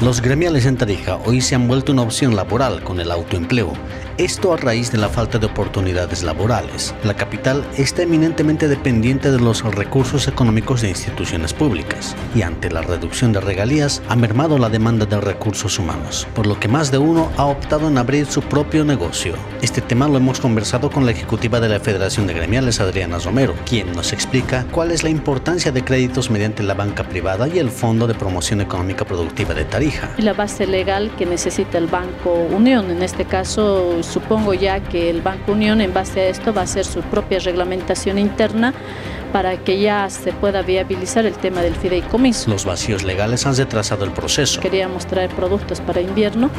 Los gremiales en Tarija hoy se han vuelto una opción laboral con el autoempleo. Esto a raíz de la falta de oportunidades laborales. La capital está eminentemente dependiente de los recursos económicos de instituciones públicas y ante la reducción de regalías ha mermado la demanda de recursos humanos, por lo que más de uno ha optado en abrir su propio negocio. Este tema lo hemos conversado con la ejecutiva de la Federación de Gremiales, Adriana Romero, quien nos explica cuál es la importancia de créditos mediante la banca privada y el Fondo de Promoción Económica Productiva de Tarija la base legal que necesita el Banco Unión. En este caso, supongo ya que el Banco Unión, en base a esto, va a hacer su propia reglamentación interna para que ya se pueda viabilizar el tema del fideicomiso. Los vacíos legales han retrasado el proceso. Queríamos traer productos para invierno,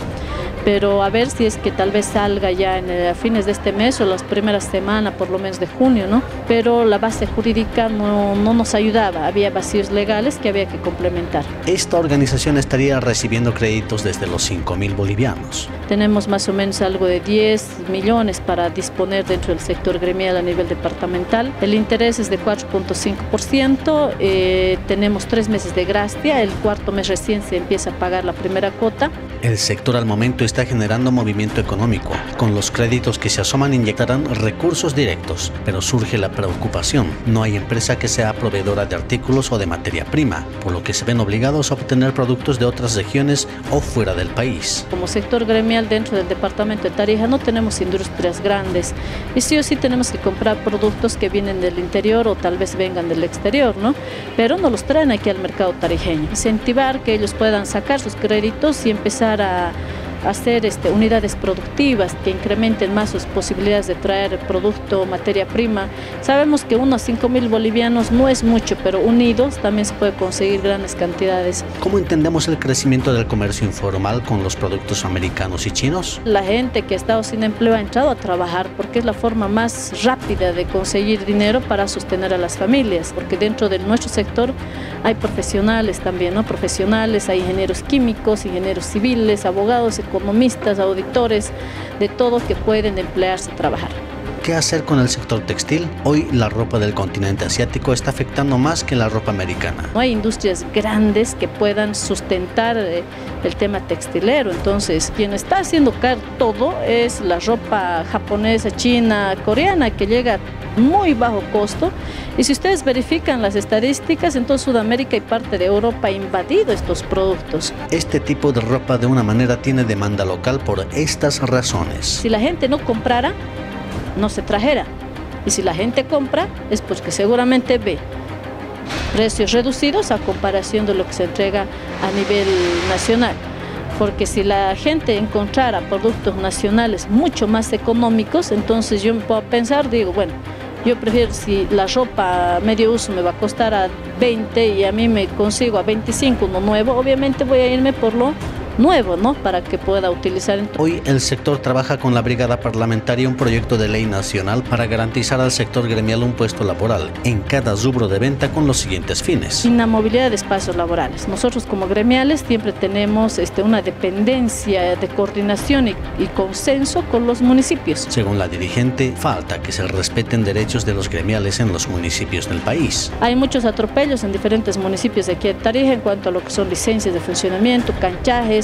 pero a ver si es que tal vez salga ya en, a fines de este mes o las primeras semanas, por lo menos de junio, ¿no? Pero la base jurídica no, no nos ayudaba, había vacíos legales que había que complementar. Esta organización estaría recibiendo créditos desde los 5 mil bolivianos. Tenemos más o menos algo de 10 millones para disponer dentro del sector gremial a nivel departamental. El interés es de 4 4.5%, eh, tenemos tres meses de gracia, el cuarto mes recién se empieza a pagar la primera cuota. El sector al momento está generando movimiento económico. Con los créditos que se asoman inyectarán recursos directos, pero surge la preocupación. No hay empresa que sea proveedora de artículos o de materia prima, por lo que se ven obligados a obtener productos de otras regiones o fuera del país. Como sector gremial dentro del departamento de Tarija no tenemos industrias grandes y sí o sí tenemos que comprar productos que vienen del interior o tal vez vengan del exterior, ¿no? Pero no los traen aquí al mercado tarijeño. Incentivar que ellos puedan sacar sus créditos y empezar a hacer este, unidades productivas que incrementen más sus posibilidades de traer producto, materia prima. Sabemos que unos 5 mil bolivianos no es mucho, pero unidos también se puede conseguir grandes cantidades. ¿Cómo entendemos el crecimiento del comercio informal con los productos americanos y chinos? La gente que ha estado sin empleo ha entrado a trabajar porque es la forma más rápida de conseguir dinero para sostener a las familias, porque dentro de nuestro sector hay profesionales también, ¿no? Profesionales, hay ingenieros químicos, ingenieros civiles, abogados, economistas, auditores, de todo que pueden emplearse a trabajar. ¿Qué hacer con el sector textil? Hoy la ropa del continente asiático está afectando más que la ropa americana. No hay industrias grandes que puedan sustentar eh, el tema textilero, entonces quien está haciendo caer todo es la ropa japonesa, china, coreana, que llega a muy bajo costo. Y si ustedes verifican las estadísticas, entonces Sudamérica y parte de Europa ha invadido estos productos. Este tipo de ropa de una manera tiene demanda local por estas razones. Si la gente no comprara, no se trajera. Y si la gente compra, es porque seguramente ve precios reducidos a comparación de lo que se entrega a nivel nacional. Porque si la gente encontrara productos nacionales mucho más económicos, entonces yo me puedo pensar, digo, bueno, yo prefiero si la ropa medio uso me va a costar a 20 y a mí me consigo a 25 uno nuevo, obviamente voy a irme por lo nuevo, ¿no? Para que pueda utilizar. Hoy el sector trabaja con la Brigada Parlamentaria un proyecto de ley nacional para garantizar al sector gremial un puesto laboral en cada rubro de venta con los siguientes fines. Inamovilidad de espacios laborales. Nosotros como gremiales siempre tenemos este, una dependencia de coordinación y, y consenso con los municipios. Según la dirigente, falta que se respeten derechos de los gremiales en los municipios del país. Hay muchos atropellos en diferentes municipios de aquí de Tarija en cuanto a lo que son licencias de funcionamiento, canchajes,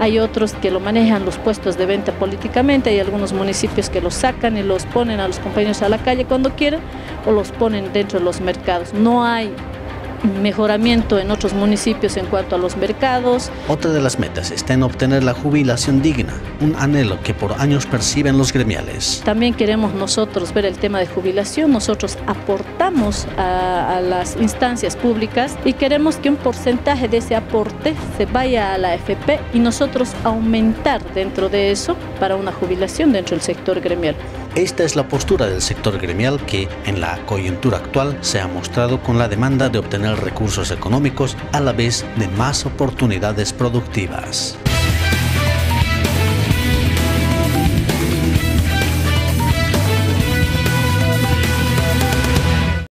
hay otros que lo manejan los puestos de venta políticamente, hay algunos municipios que los sacan y los ponen a los compañeros a la calle cuando quieren o los ponen dentro de los mercados. No hay mejoramiento en otros municipios en cuanto a los mercados. Otra de las metas está en obtener la jubilación digna, un anhelo que por años perciben los gremiales. También queremos nosotros ver el tema de jubilación, nosotros aportamos a, a las instancias públicas y queremos que un porcentaje de ese aporte se vaya a la AFP y nosotros aumentar dentro de eso para una jubilación dentro del sector gremial. Esta es la postura del sector gremial que, en la coyuntura actual, se ha mostrado con la demanda de obtener recursos económicos a la vez de más oportunidades productivas.